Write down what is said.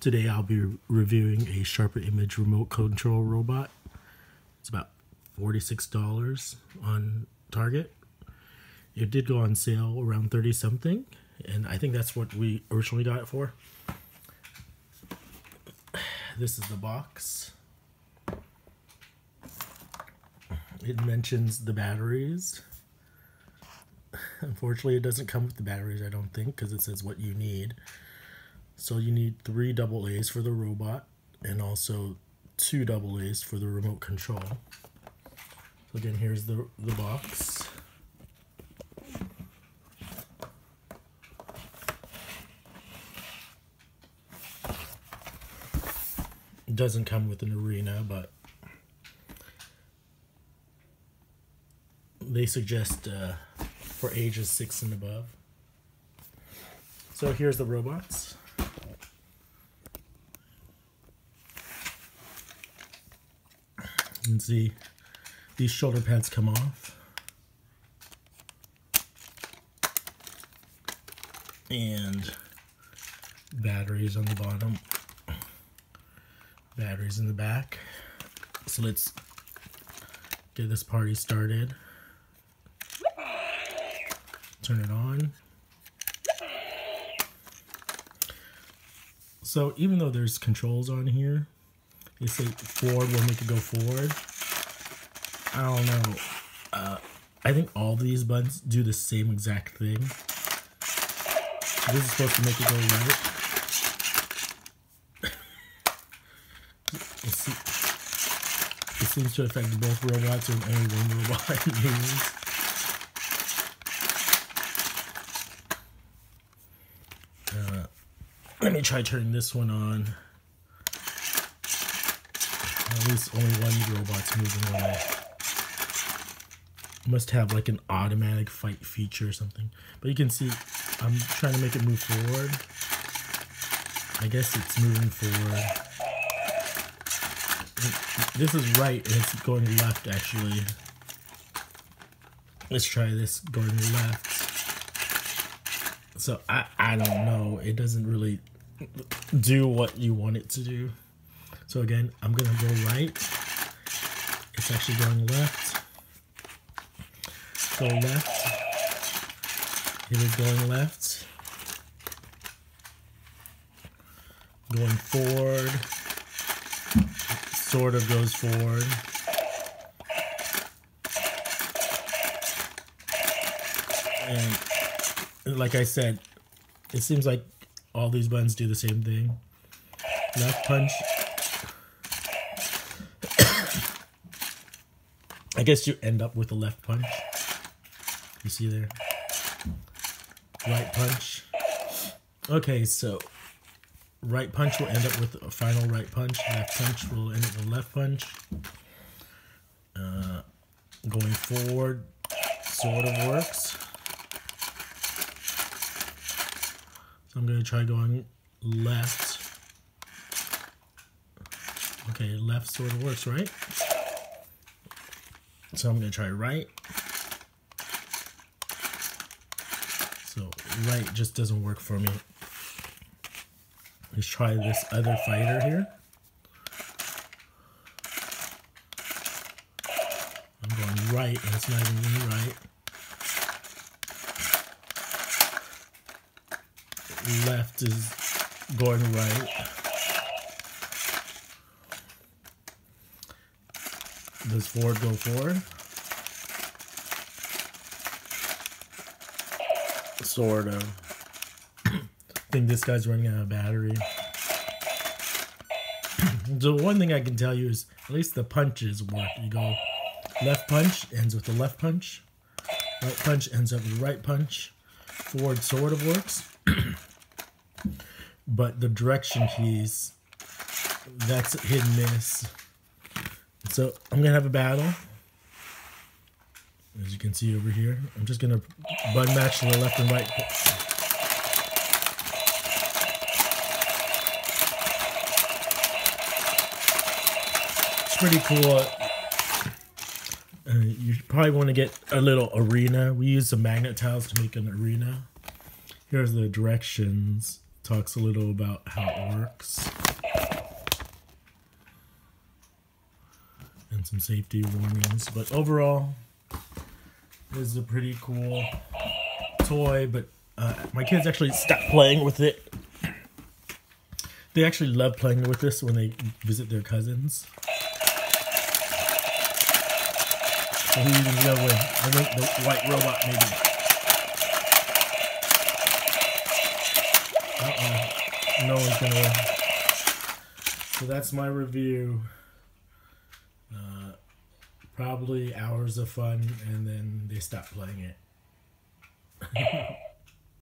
Today I'll be reviewing a Sharper Image remote control robot. It's about $46 on Target. It did go on sale around 30 something, and I think that's what we originally got it for. This is the box. It mentions the batteries. Unfortunately, it doesn't come with the batteries, I don't think, because it says what you need. So you need three double A's for the robot and also two double A's for the remote control. So again, here's the, the box. It doesn't come with an arena, but they suggest uh, for ages six and above. So here's the robots. You can see these shoulder pads come off. And batteries on the bottom. Batteries in the back. So let's get this party started. Turn it on. So even though there's controls on here, they say forward will make it go forward. I don't know. Uh, I think all these buttons do the same exact thing. This is supposed to make it go right. it, seems to affect both robots and only one robot moves. Uh, let me try turning this one on. At least only one robot's moving away. Must have like an automatic fight feature or something. But you can see I'm trying to make it move forward. I guess it's moving forward. This is right and it's going left actually. Let's try this going left. So I, I don't know. It doesn't really do what you want it to do. So again, I'm gonna go right. It's actually going left. Go left. It is going left. Going forward. It Sort of goes forward. And like I said, it seems like all these buttons do the same thing. Left punch I guess you end up with a left punch. You see there? Right punch. Okay, so right punch will end up with a final right punch. Left punch will end up with a left punch. Uh, going forward sort of works. So I'm going to try going left. Okay, left sort of works, right? So I'm going to try right. So right just doesn't work for me. Let's try this other fighter here. I'm going right and it's not even right. Left is going right. Does forward go forward? Sort of. I think this guy's running out of battery. so one thing I can tell you is at least the punches work. You go left punch ends with the left punch. Right punch ends up with the right punch. Forward sort of works. but the direction keys, that's hit and miss. So I'm gonna have a battle. As you can see over here, I'm just gonna button mash the left and right. It's pretty cool. Uh, you probably want to get a little arena. We use some magnet tiles to make an arena. Here's the directions talks a little about how it works. And some safety warnings. But overall, this is a pretty cool toy, but uh, my kids actually stopped playing with it. They actually love playing with this when they visit their cousins. So who even gonna win? I think the white robot maybe. Uh-oh. No one's gonna win. So that's my review. Probably hours of fun and then they stop playing it.